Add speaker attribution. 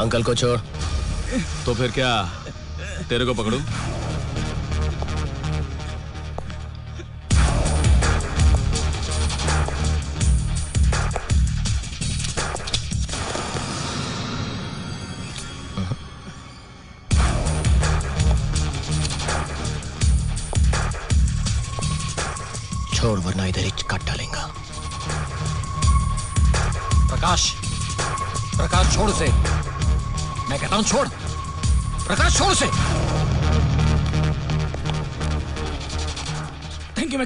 Speaker 1: Uncle को छोड़।
Speaker 2: तो फिर क्या? तेरे को पकड़ू?
Speaker 1: छोड़ वरना इधर ही काट डालेगा।
Speaker 3: प्रकाश प्रकाश छोड़ से। मैं कहता हूँ छोड़ प्रकाश छोड़ से।
Speaker 4: Thank you